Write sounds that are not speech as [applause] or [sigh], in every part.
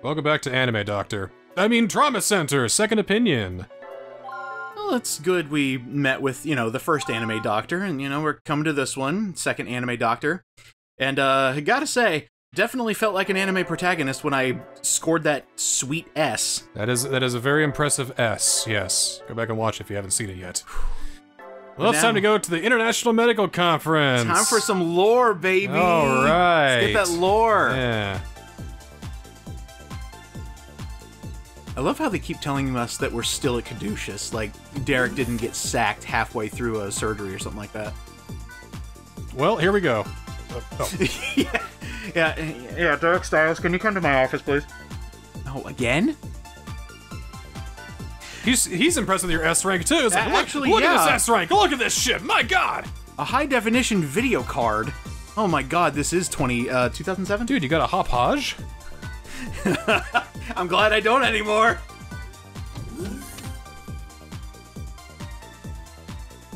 Welcome back to Anime Doctor. I mean, Trauma Center, Second Opinion. Well, it's good we met with, you know, the first anime doctor, and, you know, we're coming to this one, second anime doctor. And, uh, I gotta say, definitely felt like an anime protagonist when I scored that sweet S. That is that is a very impressive S. Yes, go back and watch if you haven't seen it yet. Well, it's time to go to the International Medical Conference. Time for some lore, baby! All right. Let's get that lore! Yeah. I love how they keep telling us that we're still at Caduceus, like Derek didn't get sacked halfway through a surgery or something like that. Well, here we go. [laughs] Uh, oh. yeah, yeah, yeah. Derek Styles, can you come to my office, please? Oh, again? He's he's impressed with your S rank too. It's like, A- look, actually, look at this S rank. Look at this shit. My God, A high definition video card. Oh my god, this is 20, uh, 2007? dude, you got a hop hodge? [laughs] I'm glad I don't anymore.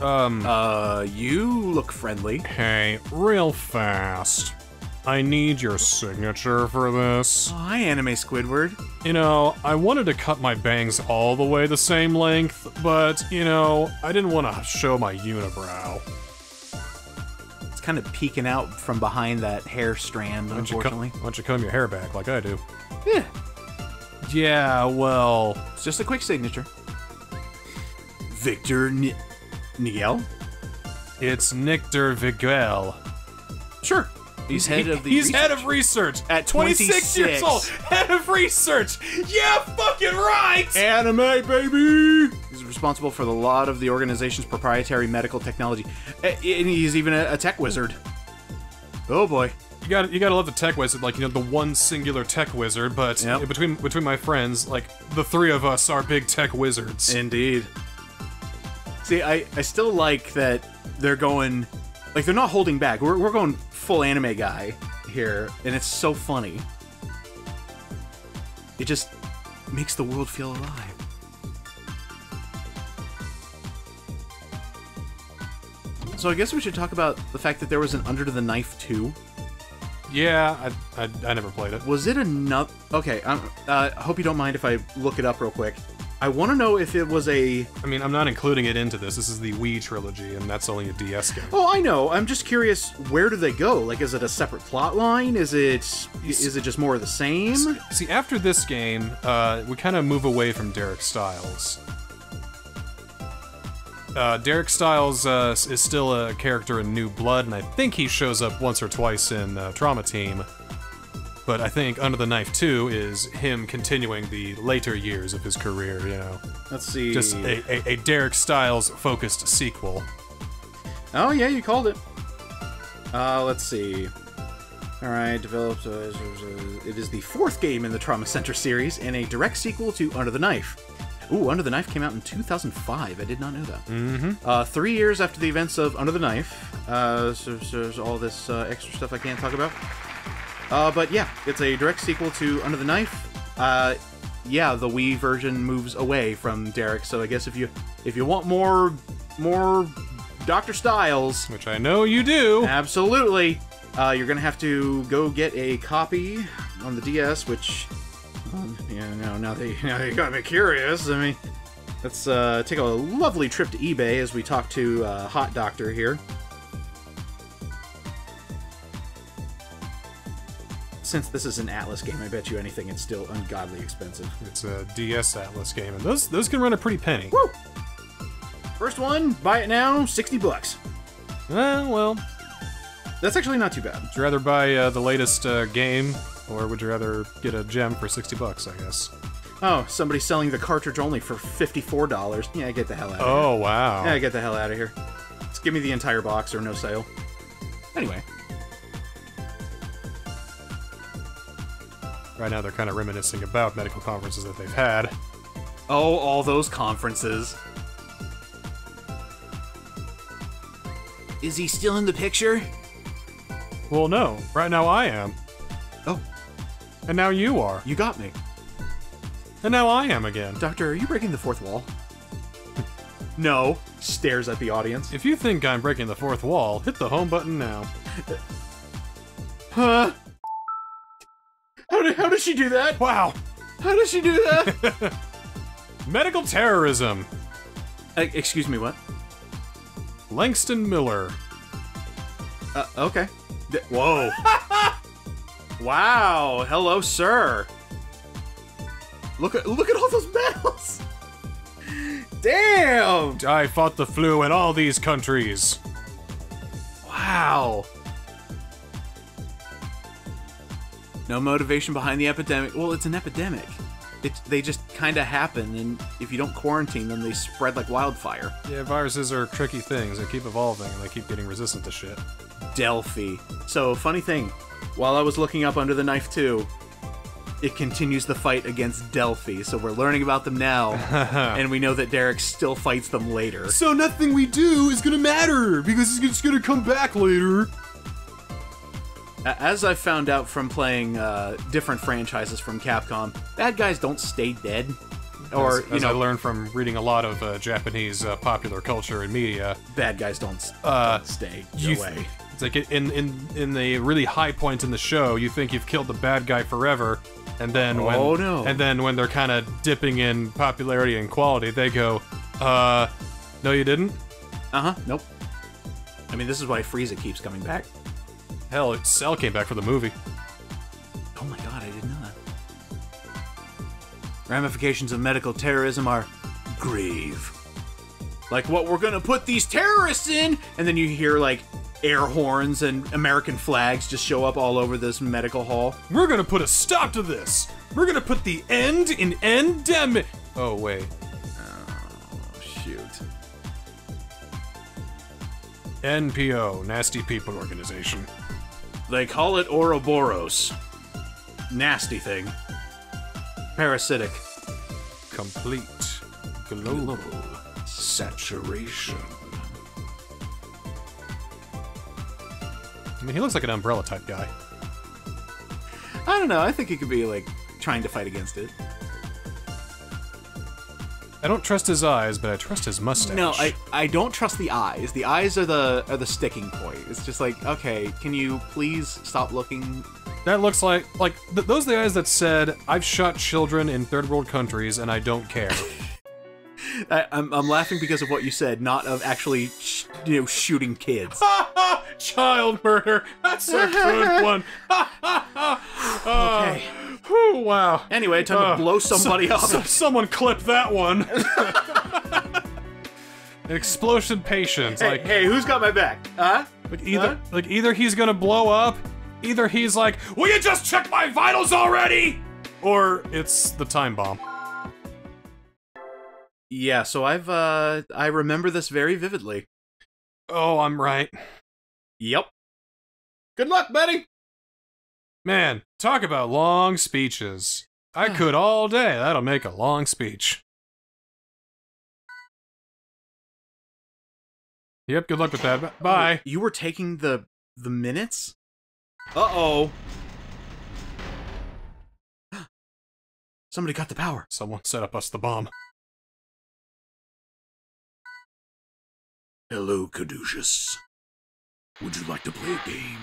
Um, Uh, you look friendly. hey, real fast. I need your signature for this. Oh, hi, Anime Squidward. You know, I wanted to cut my bangs all the way the same length, but, you know, I didn't want to show my unibrow. Kind of peeking out from behind that hair strand, Why don't, you unfortunately. why don't you comb your hair back like I do? Yeah, Yeah, well, it's just a quick signature. Victor N- Nigel? it's Nictor Viguel. Sure. He's head of the He's head research. of research At 26 years old. Head of research. Yeah, fucking right. Anime, baby! He's responsible for a lot of the organization's proprietary medical technology. Eh, and he's even a, tech wizard. Oh boy. You got you got to love the tech wizard, like you know the one singular tech wizard. But Yep. between between my friends, like the three of us are big tech wizards. Indeed. See, I, I still like that they're going, like, they're not holding back. We're, we're going full anime guy here, and it's so funny. It just makes the world feel alive. So I guess we should talk about the fact that there was an Under the Knife 2. yeah, I, I I never played it. Was it enough? Okay, uh, I hope you don't mind if I look it up real quick. I want to know if it was a I mean, I'm not including it into this. This is the Wii trilogy, and that's only a DS game. Oh, I know. I'm just curious. Where do they go? Like, is it a separate plot line? Is it is it just more of the same? See, after this game, uh, we kind of move away from Derek Styles. Uh, Derek Styles uh, is still a character in New Blood, and I think he shows up once or twice in uh, Trauma Team. But I think Under the Knife 2 is him continuing the later years of his career, you know. Let's see. Just a, a, a Derek Styles focused sequel. Oh yeah, you called it. Uh, let's see. All right, developed. Uh, it is the fourth game in the Trauma Center series and a direct sequel to Under the Knife. Ooh, Under the Knife came out in 2005. I did not know that. Mm-hmm. Uh, three years after the events of Under the Knife. Uh, so, so there's all this uh, extra stuff I can't talk about. Uh, but yeah, it's a direct sequel to Under the Knife. Uh, yeah, the Wii version moves away from Derek, so I guess if you if you want more more Doctor Styles, Which I know you do. absolutely, uh, you're gonna have to go get a copy on the DS. Which, yeah, now [laughs] now they now they got me curious. I mean, let's uh, take a lovely trip to eBay as we talk to uh, Hot Doctor here. Since this is an Atlus game, I bet you anything it's still ungodly expensive. It's a DS Atlus game, and those those can run a pretty penny. Woo! First one, buy it now, 60 bucks. Eh, well, That's actually not too bad. Would you rather buy uh, the latest uh, game, or would you rather get a gem for 60 bucks, I guess? Oh, somebody's selling the cartridge only for $54. Yeah, get the hell out of here. Oh, wow. Yeah, get the hell out of here. Just give me the entire box or no sale. Anyway, Right now, they're kind of reminiscing about medical conferences that they've had. oh, all those conferences. Is he still in the picture? Well, no. Right now, I am. Oh, And now you are. you got me. And now I am again. Doctor, are you breaking the fourth wall? [laughs] no. Stares at the audience. If you think I'm breaking the fourth wall, hit the home button now. Huh? How did, how did she do that? Wow. How did she do that? [laughs] Medical terrorism. uh, excuse me, what? Langston Miller. Uh, okay. Th- Whoa. [laughs] wow. Hello, sir. Look at look at all those medals. [laughs] Damn. I fought the flu in all these countries. Wow. No motivation behind the epidemic. Well, it's an epidemic. It, they just kind of happen, and if you don't quarantine them, they spread like wildfire. Yeah, viruses are tricky things. They keep evolving and they keep getting resistant to shit. Delphi. So, funny thing, while I was looking up Under the Knife 2, it continues the fight against Delphi. So, we're learning about them now, [laughs] and we know that Derek still fights them later. So nothing we do is gonna matter because it's gonna come back later. As I found out from playing uh, different franchises from Capcom, bad guys don't stay dead. Or, as, you as know, I learned from reading a lot of uh, Japanese uh, popular culture and media, bad guys don't, Uh, don't stay you away. It's like in in in the really high point in the show, you think you've killed the bad guy forever, and then when Oh, no. and then when they're kind of dipping in popularity and quality, they go, uh, no, you didn't. Uh huh. Nope. I mean, this is why Frieza keeps coming back. Hell, Cell came back for the movie. Oh my god, I didn't know that. Ramifications of medical terrorism are grave. Like what we're gonna put these terrorists in, and then you hear like air horns and American flags just show up all over this medical hall. We're gonna put a stop to this. We're gonna put the end in endemic. Oh wait, Oh shoot. NPO, Nasty People Organization. They call it Ouroboros. Nasty thing. Parasitic. Complete global saturation. I mean, he looks like an umbrella type guy. I don't know. I think he could be like trying to fight against it. I don't trust his eyes, but I trust his mustache. No, I, I don't trust the eyes. The eyes are the are the sticking point. It's just like, okay, can you please stop looking? That looks like like th- those are the eyes that said, "I've shot children in third world countries and I don't care." [laughs] I, I'm, I'm laughing because of what you said, not of actually, sh- you know, shooting kids. [laughs] Child murder. That's a good [laughs] one. [sighs] Okay. Whew, wow. Anyway, time Uh, to blow somebody so- up. so- someone clip that one. [laughs] An explosion patient. hey, like, hey, who's got my back? Huh? like either Huh? like either he's gonna blow up, either he's like, Will you just check my vitals already? Or it's the time bomb. Yeah. So I've uh, I remember this very vividly. Oh, I'm right. Yep. Good luck, Betty. Man, talk about long speeches. I [sighs] could all day. That'll make a long speech. Yep, good luck with that. Bye. You were taking the the minutes. Uh oh. [gasps] Somebody got the power. Someone set up us the bomb. Hello, Caduceus. Would you like to play a game?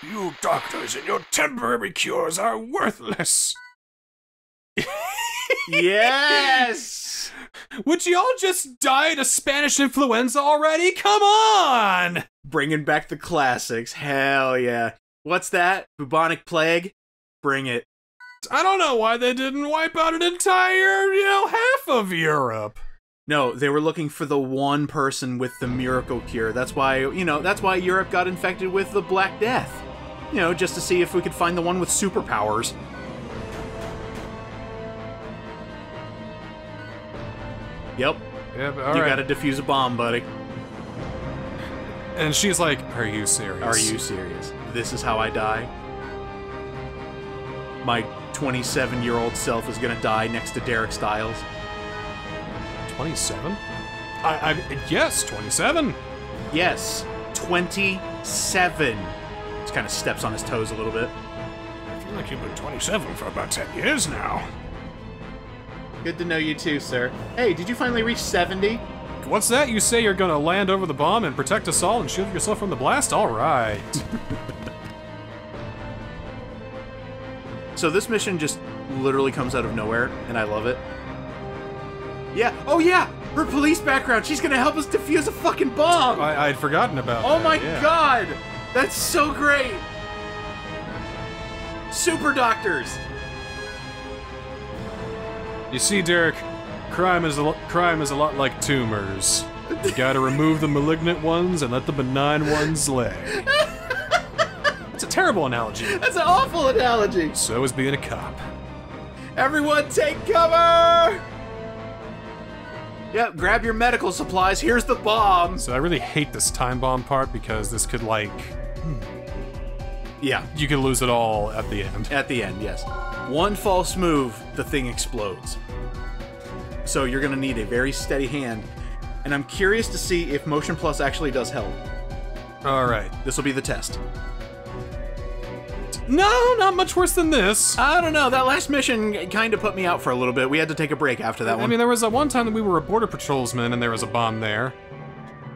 You doctors and your temporary cures are worthless. yes! [laughs] Would you all just die to Spanish influenza already? Come on! Bringing back the classics. Hell yeah. What's that? Bubonic plague? Bring it. I don't know why they didn't wipe out an entire, you know, half of Europe. No, they were looking for the one person with the miracle cure. That's why, you know, that's why Europe got infected with the Black Death. You know, just to see if we could find the one with superpowers. Yep, Yep, but you gotta defuse a bomb, buddy. And she's like, "Are you serious? Are you serious? This is how I die? My 27 year old self is gonna die next to Derek Styles. 27? I, I yes, 27. Yes, 27. Just kind of steps on his toes a little bit. I feel like you've been 27 for about 10 years now. Good to know you too, sir. Hey, did you finally reach 70? What's that? You say you're gonna land over the bomb and protect us all and shield yourself from the blast? All right. [laughs] So this mission just literally comes out of nowhere, and I love it. Yeah. Oh yeah. Her police background. She's gonna help us defuse a fucking bomb. I, I'd forgotten about. oh that, my yeah. god. That's so great. Super doctors. You see, Derek, crime is a crime is a lot like tumors. You gotta remove the malignant ones and let the benign ones lay. It's a terrible analogy. That's an awful analogy. So is being a cop. Everyone take cover! Yep, grab your medical supplies. Here's the bomb. So I really hate this time bomb part because this could like Yeah, you could lose it all at the end. at the end, yes. One false move, the thing explodes. So you're gonna need a very steady hand. And I'm curious to see if Motion Plus actually does help. All right. This will be the test. No, not much worse than this. I don't know, that last mission kind of put me out for a little bit. We had to take a break after that I one. I mean, there was a one time that we were a border patrolsman and there was a bomb there.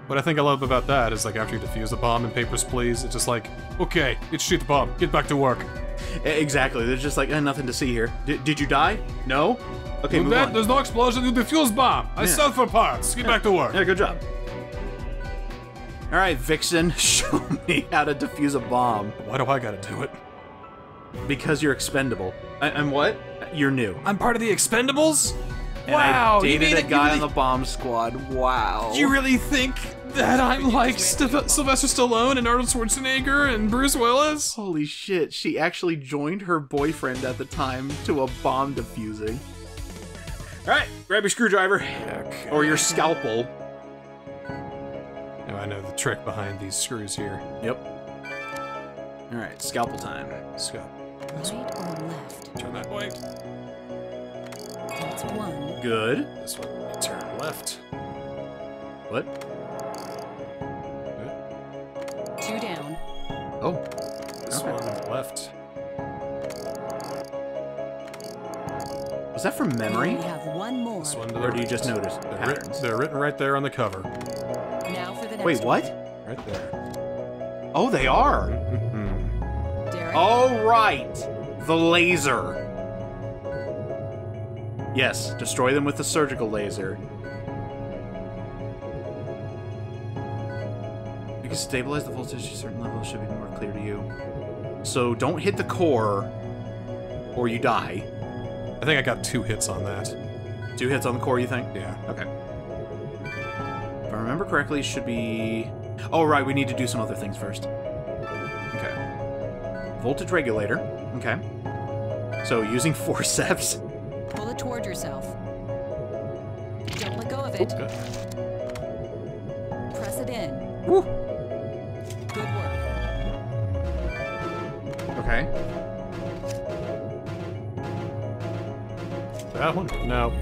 What I think I love about that is like after you defuse the bomb in Papers, Please, it's just like, okay, get shoot the bomb, get back to work. Exactly, there's just like eh, nothing to see here. D- did you die? No? Okay, move on. there's no explosion, you defuse bomb. I Yeah. sell for parts. Get back to work. Yeah, good job. All right, Vixen, [laughs] show me how to defuse a bomb Why do I gotta do it? Because you're expendable. I- and what? You're new. I'm part of the Expendables. And wow, I dated you mean a that guy you on the bomb squad. Wow. You really think that I'm like Styl- Sylvester Stallone and Arnold Schwarzenegger and Bruce Willis? Holy shit! She actually joined her boyfriend at the time to a bomb defusing. All right, grab your screwdriver or your scalpel. Now I know the trick behind these screws here. Yep. All right, scalpel time. Scott, Right or left? turn that way. That's one. Good. This one, turn left. What? Two down. Oh, This Okay. one left. was that from memory? We have one more. This one to the Or do you just notice They're, writ- patterns? they're written right there on the cover. Now for the next Wait, what? Right there. Oh, they are. One. Derek. All right, the laser. Yes, destroy them with the surgical laser. You can stabilize the voltage to a certain level. Should be more clear to you. So don't hit the core, or you die. I think I got two hits on that. Two hits on the core, you think? Yeah. Okay. If I remember correctly, it should be. Oh, right, we need to do some other things first. Voltage regulator. Okay. So using forceps. [laughs] Pull it toward yourself. Don't let go of it. Oh, good. Press it in. Woo. Good work. Okay. That one? No.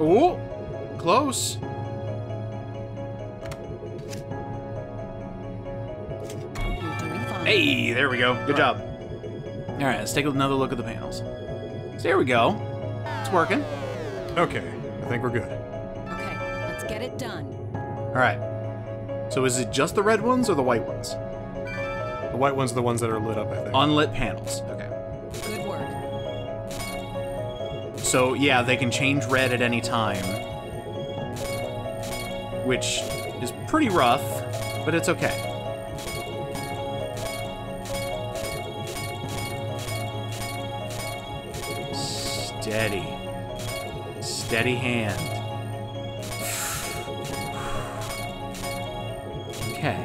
Ooh. Close. Hey, there we go. Good job. All right, let's take another look at the panels. So there we go. It's working. Okay. I think we're good. Okay, let's get it done. All right. So is it just the red ones or the white ones? The white ones are the ones that are lit up, I think. Unlit panels. Okay. Good work. So yeah, they can change red at any time, which is pretty rough, but it's okay. Steady hand. Okay.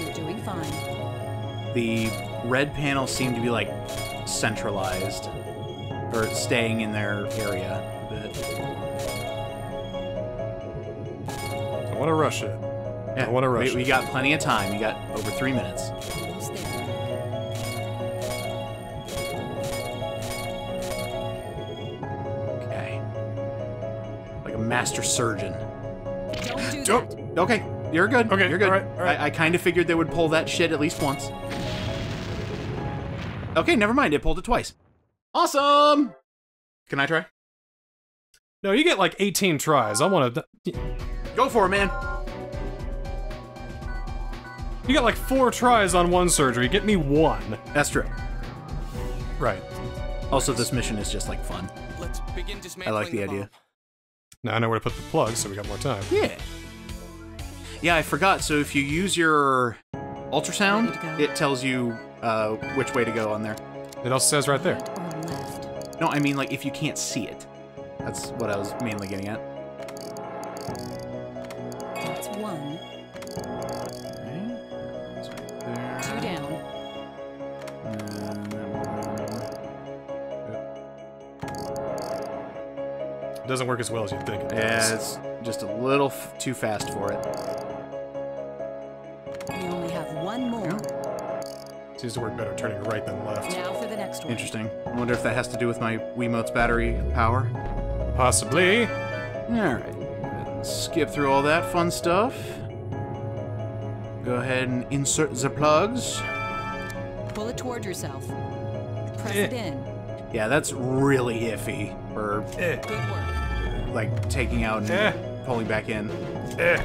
You're doing fine. the red panels seem to be like centralized or staying in their area a bit. I want to rush it. Yeah. I wanna rush we, we got plenty of time. You got over three minutes. Master surgeon. Don't do Don't- that. Okay, you're good. Okay, you're good. alright, alright. I, I kind of figured they would pull that shit at least once. Okay, never mind. It pulled it twice. Awesome. Can I try? No, you get like 18 tries. I want to. Go for it, man. You got like four tries on one surgery. Get me one. That's true. Right. Also, this mission is just like fun. Let's begin I like the the idea. bomb. Now I know where to put the plug, so we got more time. Yeah. Yeah, I forgot. So if you use your ultrasound, it tells you uh, which way to go on there. It also says right there. No, I mean like if you can't see it. That's what I was mainly getting at. That's one. Doesn't work as well as you'd think it we're- Yeah, it's just a little f- too fast for it. We only have one more. Seems to work better turning right than left. Now for the next one. Interesting. I wonder if that has to do with my Wiimote's battery power. Possibly. Alright. Skip through all that fun stuff. Go ahead and insert the plugs. Pull it toward yourself. Press Eh. it in. Yeah, that's really iffy for Eh. Like taking out and Eh. pulling back in. Eh.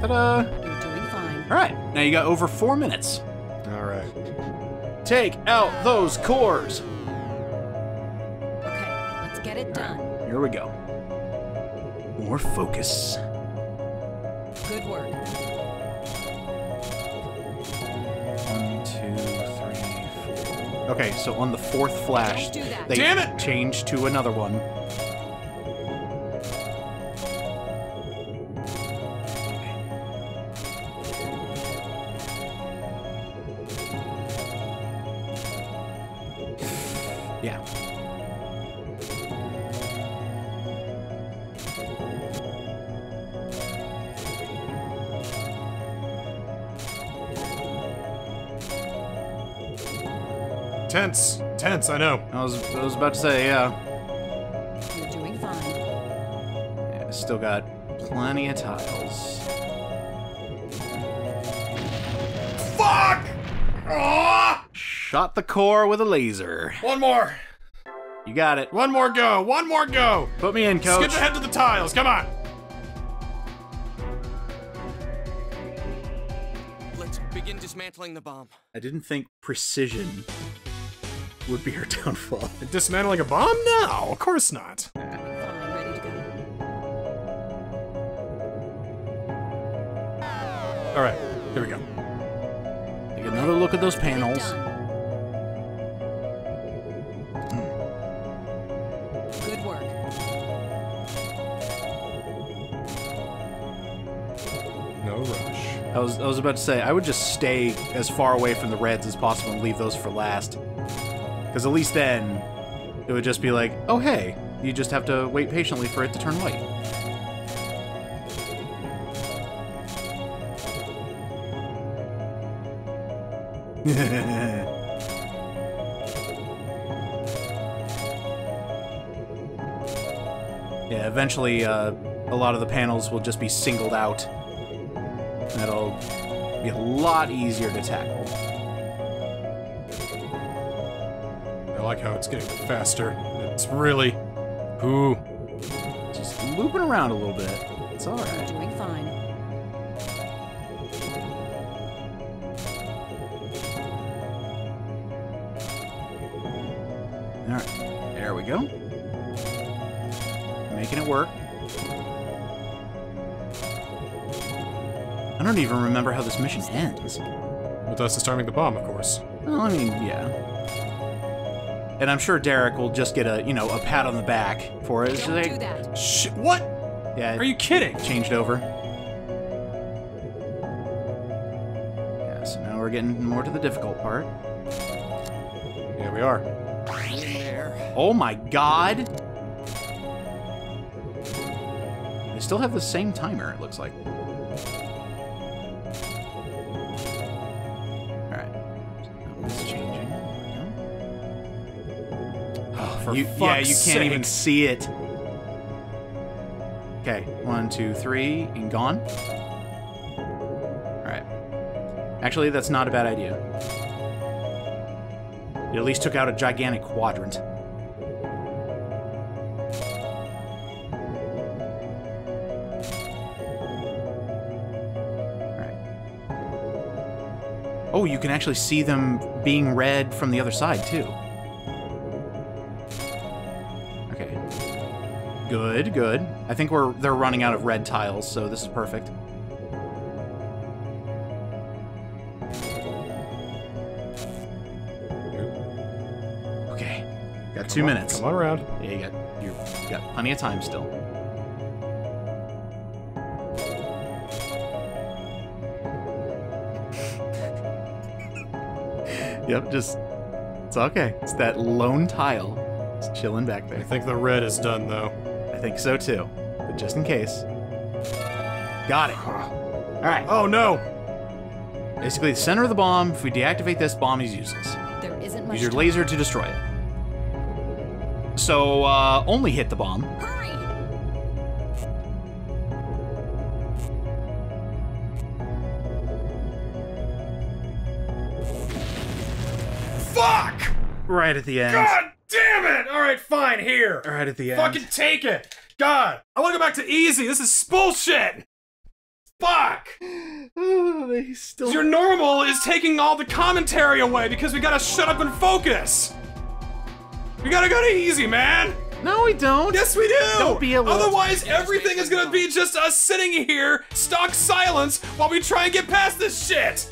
Ta-da! You're doing fine. Alright, now you got over four minutes. All right. Take out those cores! Okay, let's get it done. Here we go. More focus. Okay, so on the fourth flash, Don't do that. they Damn it! change to another one. Tense. Tense, I know. I was I was about to say, yeah. You're doing fine. yeah still got plenty of tiles. Fuck! Oh! Shot the core with a laser. One more. You got it. One more go. One more go. Put me in, coach. Skip ahead to the tiles. Come on. Let's begin dismantling the bomb. I didn't think precision would be her [laughs] downfall. Dismantling a bomb? No, of course not. Fine, ready to go. All right, here we go. Take another look at those panels. Good work. No rush. I was I was about to say I would just stay as far away from the reds as possible and leave those for last. Because at least then it would just be like, oh hey, you just have to wait patiently for it to turn white. [laughs] yeah, eventually uh, a lot of the panels will just be singled out. That'll be a lot easier to tackle. Like how it's getting faster. It's really. Ooh. Just looping around a little bit. It's You're alright. doing fine. Alright. There we go. Making it work. I don't even remember how this mission ends. With us disarming the bomb, of course. Well, I mean, yeah. And I'm sure Derek will just get a, you know, a pat on the back for it. It's Don't just do that. Shit. What? yeah, Are you kidding? changed over. Yeah, so now we're getting more to the difficult part. Yeah, we are. There. Oh my god! They still have the same timer, it looks like. For You, yeah, you can't sake. even see it. Okay, one, two, three, and gone. Alright. Actually, that's not a bad idea. It at least took out a gigantic quadrant. Alright. Oh, you can actually see them being red from the other side, too. Good, good. I think we're they're running out of red tiles, so this is perfect. Okay. Got two Come on- minutes. Come on around. Yeah, you got you got plenty of time still. [laughs] yep, just it's okay. It's that lone tile. It's chilling back there. I think the red is done though. I think so too. But just in case. Got it. Alright. Oh no! Basically the center of the bomb, if we deactivate this, bomb is useless. There isn't much Use your time. laser to destroy it. So uh only hit the bomb. Hurry! Fuck! Right at the end. God damn it! Alright, fine, here. Right at the end. Fucking take it! God! I wanna go back to easy! This is bullshit! Fuck! Oh, they still. Your normal is taking all the commentary away because we gotta shut up and focus! We gotta go to easy, man! No, we don't. Yes, we do! Don't be a Otherwise, everything is gonna be just us sitting here, stock silence, while we try and get past this shit!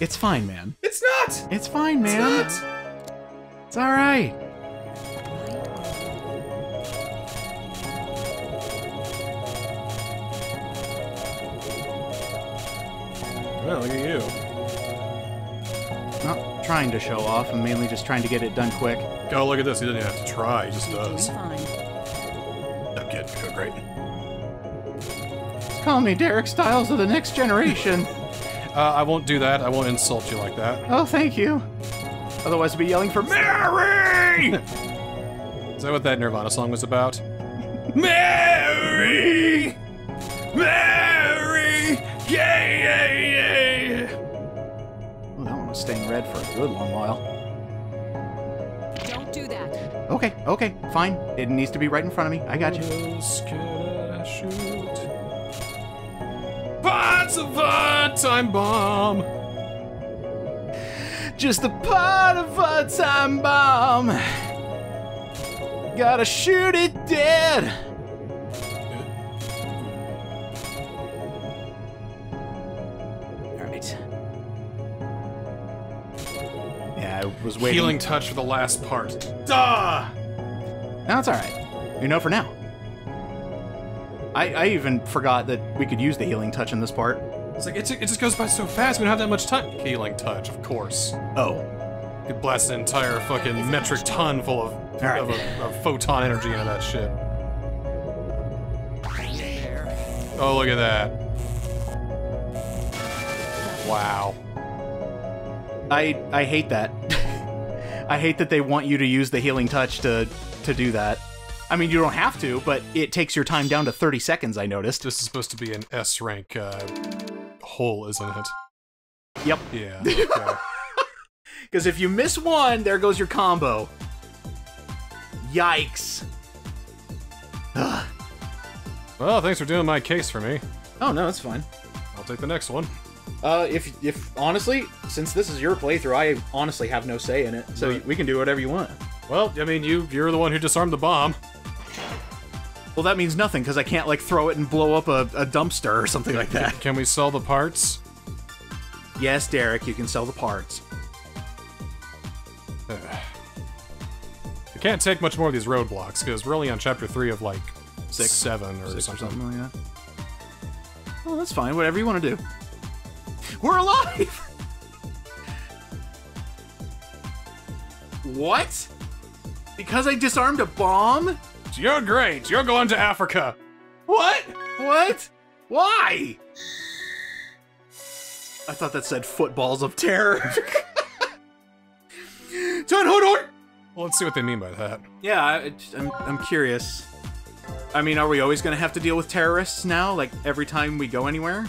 It's fine, man. It's not! It's fine, man. It's not! It's all right. Well, look at you. Not trying to show off. I'm mainly just trying to get it done quick. Oh, look at this. He doesn't even have to try. He just You're does. fine. No kid. Go great. Call me Derek Styles of the next generation. [laughs] Uh, I won't do that. I won't insult you like that. oh, thank you. Otherwise, I'd be yelling for Mary. [laughs] Is that what that Nirvana song was about? Mary! Mary! Yeah, yeah, yeah! That one was staying red for a good long while. Don't do that. Okay, okay, fine. It needs to be right in front of me. I got you. else could I shoot? Parts of a time bomb! Just a part of a time bomb. Gotta shoot it dead. Was waiting. Healing touch for the last part. Duh! No, it's all right. You know, for now. I, I even forgot that we could use the healing touch in this part. It's like, it, it just goes by so fast, we don't have that much time. Healing touch, of course. Oh, You could blast an entire fucking metric ton full of, right. of, a, of photon energy into that shit. Oh, look at that. Wow. I I hate that. [laughs] I hate that they want you to use the healing touch to to do that. I mean, you don't have to, but it takes your time down to 30 seconds. I noticed. This is supposed to be an S rank uh, hole, isn't it? Yep. Yeah. Okay. [laughs] Because if you miss one, there goes your combo. Yikes. Ugh. well, thanks for doing my case for me. Oh no, it's fine. I'll take the next one. Uh, if if honestly, since this is your playthrough, I honestly have no say in it, so Right. we can do whatever you want. Well, I mean, you you're the one who disarmed the bomb. Well, that means nothing because I can't like throw it and blow up a, a dumpster or something like that. Can we sell the parts? yes, Derek, you can sell the parts. I can't take much more of these roadblocks because we're only on chapter three of like Six. seven or Six or something. something like that. Well, that's fine. Whatever you want to do. We're alive. what? Because I disarmed a bomb? You're great. You're going to Africa. What? What? Why? I thought that said footballs of terror. Turn, hold on. Well, let's see what they mean by that. Yeah, I, I'm, I'm curious. I mean, are we always going to have to deal with terrorists now? Like every time we go anywhere?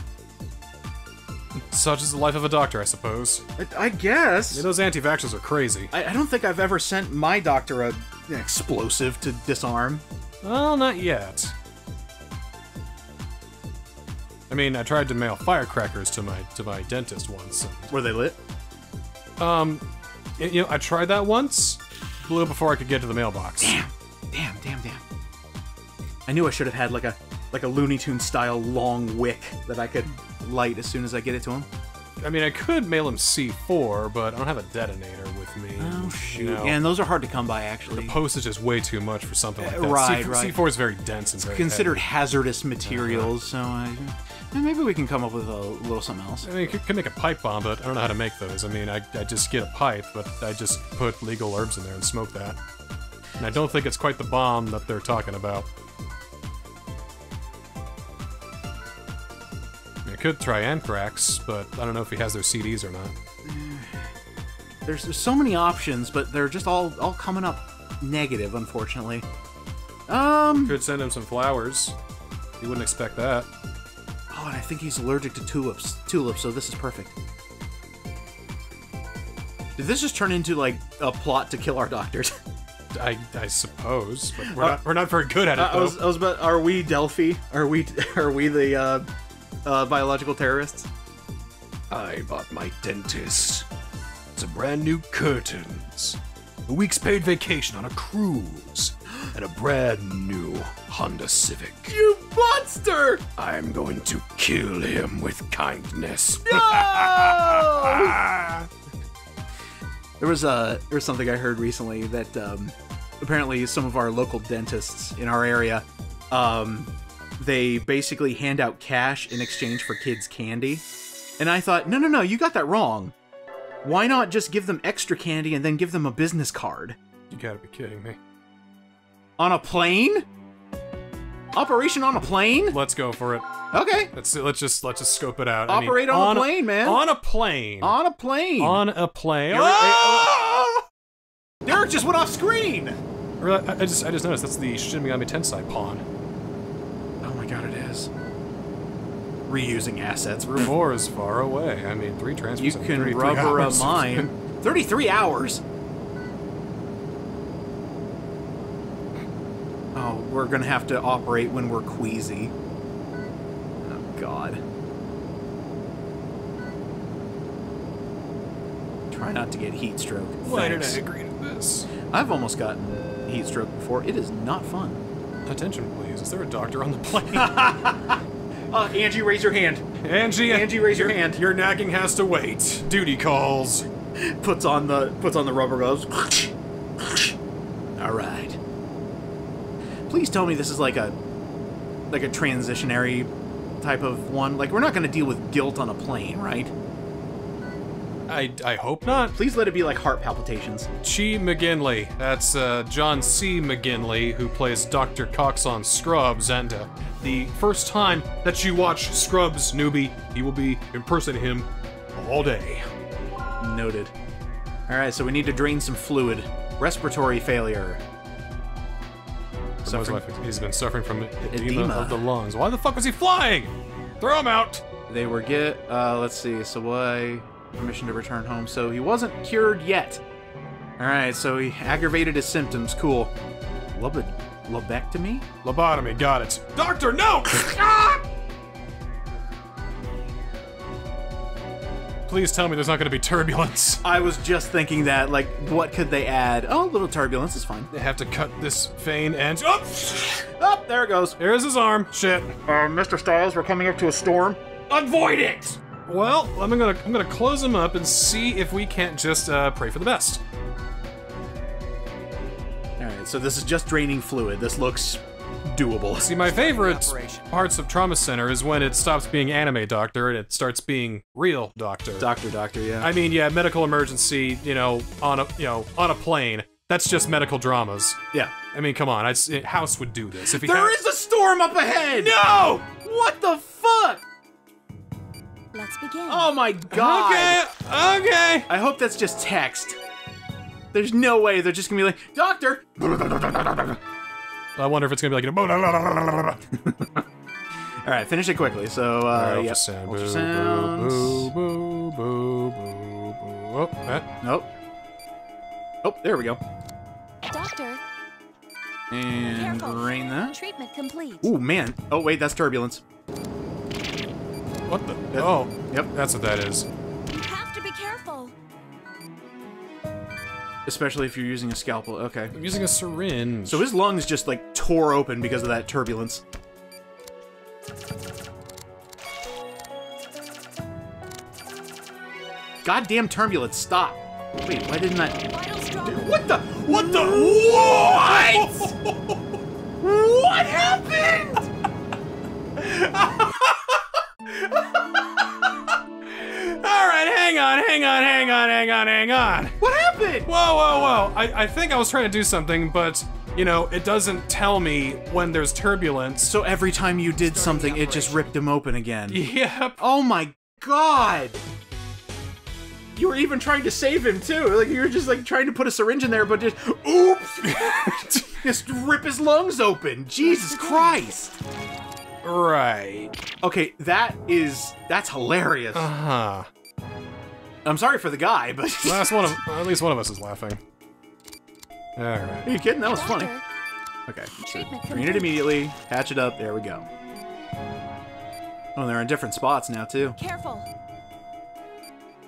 Such is the life of a doctor, I suppose. I, I guess. Yeah, those anti-vaxxers are crazy. I, I don't think I've ever sent my doctor a, an explosive to disarm. Well, not yet. I mean, I tried to mail firecrackers to my to my dentist once. Were they lit? Um, you know, I tried that once, blew it before I could get to the mailbox. Damn, damn, damn, damn. I knew I should have had like a like a Looney Tune style long wick that I could light as soon as I get it to him. I mean, I could mail him C4, but I don't have a detonator with me. Oh you shoot! know. and those are hard to come by actually. The postage is way too much for something like Uh, that. right, C- right. C4 is very dense and very Considered heavy. hazardous materials, so I, eh, maybe we can come up with a little something else. I mean, you could, could make a pipe bomb, but I don't know how to make those. I mean, I, I just get a pipe, but I just put legal herbs in there and smoke that. And I don't think it's quite the bomb that they're talking about. Could try Anthrax, but I don't know if he has their CDs or not. There's, there's so many options, but they're just all all coming up negative, unfortunately. Um. Could send him some flowers. You wouldn't expect that. Oh, and I think he's allergic to tulips. Tulips, so this is perfect. Did this just turn into like a plot to kill our doctors? [laughs] I, I suppose, but we're, not, we're not very good at it, Uh, I was, I was about. Are we Delphi? Are we? [laughs] Are we the uh, uh, biological terrorists? I bought my dentist some brand new curtains, a week's paid vacation on a cruise, and a brand new Honda Civic. You monster! I'm going to kill him with kindness. No! [laughs] There was a there was something I heard recently that um, apparently some of our local dentists in our area, um, they basically hand out cash in exchange for kids' candy, and I thought, no, no, no, you got that wrong. Why not just give them extra candy and then give them a business card you gotta be kidding me. on a plane? Operation on a plane? Let's go for it. Okay, Let's let's just let's just scope it out. I mean, Operate on a plane, man. On a plane. on a plane. On a plane. Ah! Derek just went off screen. I I just I just noticed that's the Shin Megami Tensei pawn. Oh my god, it is. Reusing assets. [laughs] Rumor is far away. I mean, three You transfers. in can 33 rubber a mine. [laughs] 33 hours? Oh, we're gonna have to operate when we're queasy. Oh, God. Try not to get heat stroke. Why did I agree to this? I've almost gotten heat stroke before. It is not fun. Attention, please. Is there a doctor on the plane? [laughs] Uh, Angie, raise your hand. Angie, Angie, raise your hand. Your nagging has to wait. Duty calls. puts on the puts on the rubber gloves. All right. Please tell me this is like a like a transitionary type of one. Like we're not going to deal with guilt on a plane, right? I, I hope not. Please let it be like heart palpitations. Chi McGinley. That's uh, John C. McGinley, who plays Dr. Cox on Scrubs, and uh, the first time that you watch Scrubs, newbie, he will be impersonating him all day. Noted. All right, so we need to drain some fluid. Respiratory failure. Suffering- life, he's been suffering from edema, Edema. of the lungs. Why the fuck was he flying? Throw him out! They were get. Uh, let's see. So why permission to return home? So he wasn't cured yet. All right. So he aggravated his symptoms. Cool. Lobe- lobectomy? Lobotomy, got it. Doctor, no! Ah! [laughs] Please tell me there's not going to be turbulence. I was just thinking that. Like, what could they add? Oh, a little turbulence is fine. They have to cut this vein and. Oh! Oh, there it goes. There's his arm. Shit. Uh, Mr. Styles, we're coming up to a storm. Avoid it! Well, I'm gonna I'm gonna close him up and see if we can't just uh, pray for the best. All right. So this is just draining fluid. This looks doable. See, my favorite parts of Trauma Center is when it stops being anime doctor and it starts being real doctor. Doctor, doctor, yeah. I mean, yeah, medical emergency, you know, on a you know on a plane. That's just medical dramas. yeah. I mean, come on, I'd, House would do this if he There had- is a storm up ahead. no. What the fuck? Let's begin. Oh my god. Okay, okay. I hope that's just text. There's no way they're just gonna be like, Doctor! I wonder if it's gonna be like, you know, Alright, finish it quickly. So, uh, Alright, yep. ultrasound. Boo, Ultrasounds. Boo, boo, boo, boo, boo. Oh, that. Nope. Oh, there we go. Doctor, And careful. drain that. Treatment complete. Ooh, man. Oh, wait, that's turbulence. What the? Oh, Yep. that's what that is. You have to be careful. Especially if you're using a scalpel. Okay. I'm using a syringe. So his lungs just like tore open because of that turbulence. Goddamn turbulence, stop. Wait, why didn't I Vital. What the What the What? [laughs] what happened? [laughs] [laughs] All right, hang on, hang on, hang on, hang on, hang on. What happened? Whoa, whoa, whoa! I, I think I was trying to do something, but you know, it doesn't tell me when there's turbulence. So every time you did something, it just ripped him open again. Yep. Oh my god! You were even trying to save him too. Like you were just like trying to put a syringe in there, but just oops, [laughs] just rip his lungs open. Jesus [laughs] Christ! Right. Okay, that is that's hilarious. Uh huh. I'm sorry for the guy, but [laughs] Last one of at least one of us is laughing. All right. are you kidding? That was funny. Okay, Treatment drain it immediately, patch it up. There we go. Oh, they're in different spots now too. Careful.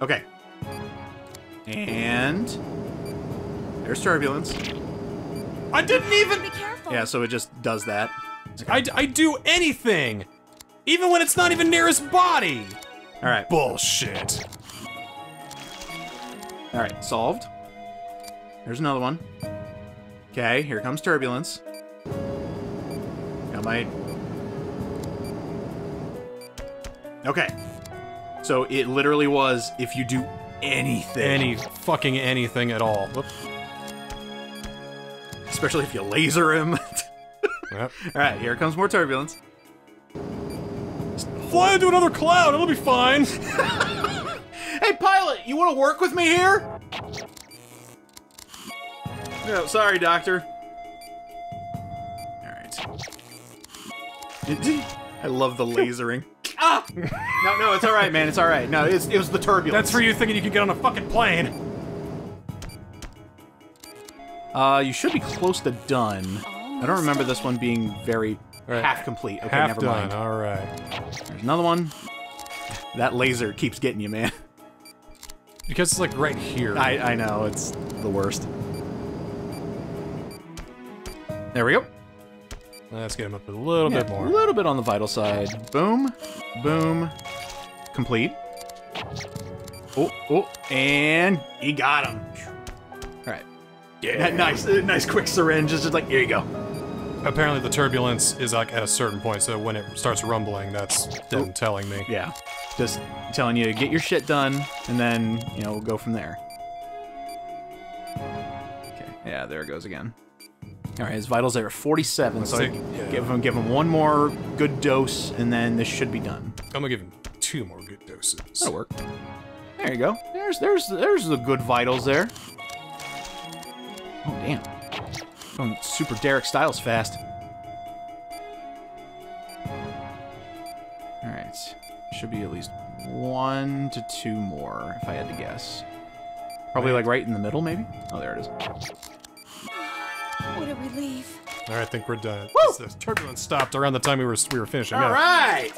Okay. And there's turbulence. I didn't even. Be careful. Yeah, so it just does that. I, I do anything, even when it's not even near his body. All right. Bullshit. All right, solved. There's another one. Okay, here comes turbulence. Got my. Okay. So it literally was if you do anything, Any fucking anything at all. Whoop. especially if you laser him. [laughs] Yep. [laughs] All right, here comes more turbulence. Fly into another cloud. It'll be fine. [laughs] Hey, pilot, you want to work with me here? No, sorry, doctor. All right. [laughs] I love the lasering. ah! No, no, it's all right, man. It's all right. No, it's, it was the turbulence. That's for you thinking you can get on a fucking plane. Uh, you should be close to done. I don't remember this one being very Right. half complete. Okay, Half never done. mind. All right. There's another one. That laser keeps getting you, man. Because it's like right here. I, I know, it's the worst. There we go. Let's get him up a little Yeah, bit more. A little bit on the vital side. Boom. Boom. Complete. Oh, oh, and he got him. All right. Yeah. Nice, uh, nice quick syringe. It's just like, here you go. Apparently, the turbulence is like at a certain point, so when it starts rumbling, that's them telling me. Yeah. Just telling you, get your shit done, and then, you know, we'll go from there. Okay. Yeah, there it goes again. All right, his vitals are at 47, so take- yeah. give him give him one more good dose, and then this should be done. I'm gonna give him two more good doses. That'll work. There you go. There's there's there's the good vitals there. Oh damn. Going super Derek Stiles fast. Alright. Should be at least one to two more, if I had to guess. Probably like right in the middle, maybe? Oh there it is. What a relief. All right, I think we're done. The turbulence stopped around the time we were we were finishing. up. Alright!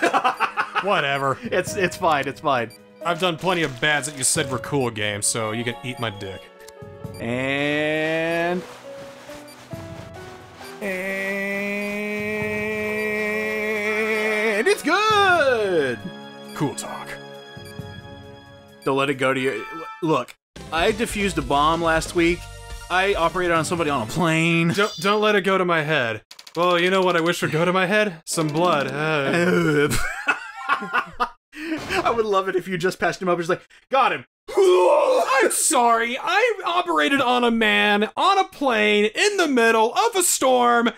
[laughs] [laughs] Whatever. It's it's fine, it's fine. I've done plenty of bads that you said were cool games, so you can eat my dick. And and it's good. Cool talk. Don't let it go to your. Look, I defused a bomb last week. I operated on somebody on a plane. Don't don't let it go to my head. Well, you know what I wish would go to my head? Some blood. Uh, [laughs] [laughs] I would love it if you just passed him up. Just like, got him. I'm sorry. I operated on a man on a plane in the middle of a storm.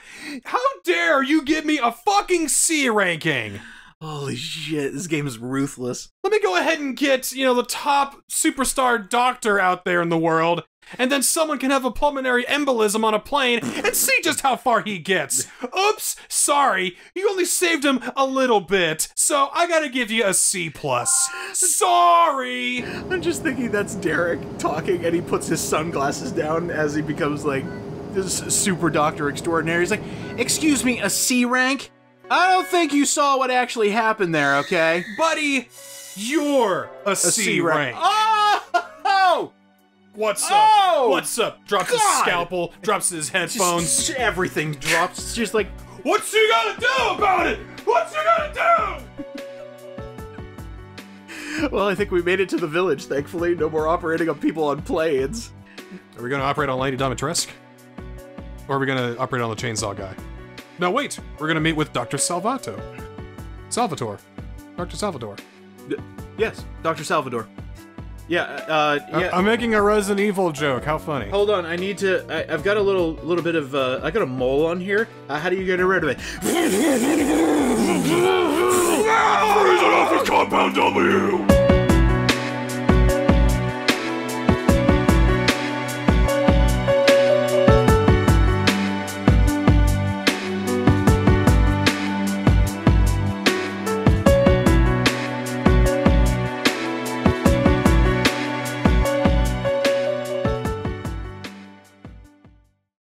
How dare you give me a fucking C ranking? Holy shit! This game is ruthless. Let me go ahead and get, you know, the top superstar doctor out there in the world, and then someone can have a pulmonary embolism on a plane and see just how far he gets. Oops, sorry, you only saved him a little bit, so I gotta give you a C plus. Sorry. I'm just thinking that's Derek talking, and he puts his sunglasses down as he becomes like this super doctor extraordinary. He's like, "Excuse me, a C rank? I don't think you saw what actually happened there, okay?" Buddy, you're a, A C, rank. Oh! What's Oh! up? What's up? Drops his scalpel, drops his headphones. Just, everything drops. It's just like, What's you gonna do about it? What's you gonna do? well, I think we made it to the village. Thankfully, no more operating on people on planes. Are we gonna operate on Lady Dimitrescu? Or are we gonna operate on the chainsaw guy? No, wait. We're gonna meet with Dr. Salvato. Salvatore. Dr. Salvatore. Yes, Doctor Salvador. Yeah, uh, I- yeah. I'm making a Resident Evil joke. How funny. Hold on, I need to. I, I've got a little, little bit of. Uh, I got a mole on here. Uh, how do you get rid of it? compound W!